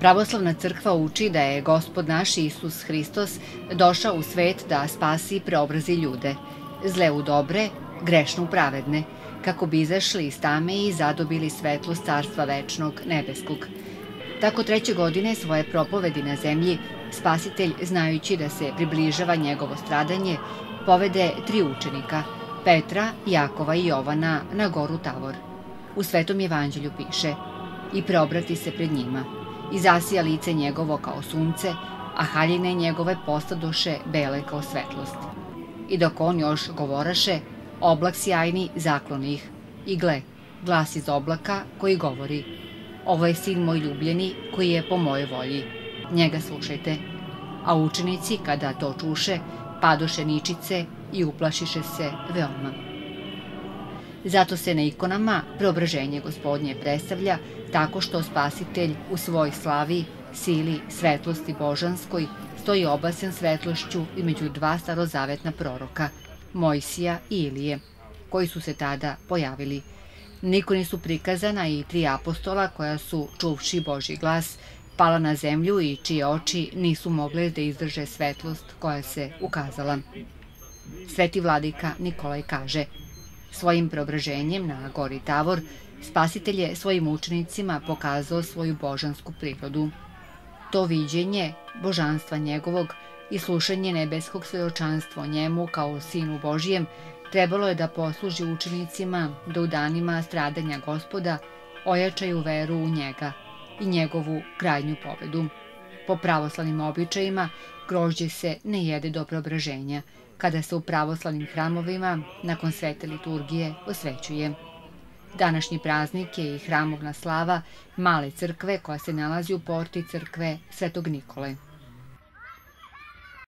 Pravoslavna crkva uči da je gospod naš Isus Hristos došao u svet da spasi i preobrazi ljude, zle u dobre, grešno u pravedne, kako bi izašli iz tame i zadobili svetlo carstva večnog, nebeskog. Tako treće godine svoje propovedi na zemlji, spasitelj, znajući da se približava njegovo stradanje, povede tri učenika, Petra, Jakova i Jovana, na goru Tavor. U Svetom evanđelju piše i preobrati se pred njima. I zasija lice njegovo kao sunce, a haljine njegove postadoše bele kao svetlost. I dok on još govoraše, oblak sjajni zakloni ih. I gle, glas iz oblaka koji govori, ovo je sin moj ljubljeni koji je po mojoj volji. Njega slušajte. A učenici, kada to čuše, padoše ničice i uplašiše se veoma. Zato se na ikonama preobraženje gospodnje predstavlja tako što spasitelj u svoj slavi, sili, svetlosti božanskoj stoji obasen svetlošću između dva starozavetna proroka, Mojsija i Ilije, koji su se tada pojavili. Nikoni su prikazana i tri apostola koja su, čuvši Boži glas, pala na zemlju i čije oči nisu mogle da izdrže svetlost koja se ukazala. Sveti vladika Nikolaj kaže, svojim preobraženjem na gori Tavor, spasitelj je svojim učenicima pokazao svoju božansku prirodu. To viđenje božanstva njegovog i slušanje nebeskog svedočanstva o njemu kao sinu Božijem trebalo je da posluži učenicima da u danima stradanja gospoda ojačaju veru u njega i njegovu krajnju pobedu. Po pravoslavnim običajima grožđe se ne jede do preobraženja, kada se u pravoslavnim hramovima nakon svete liturgije osvećuje. Današnji praznik je i hramovna slava male crkve koja se nalazi u porti crkve Svetog Nikole.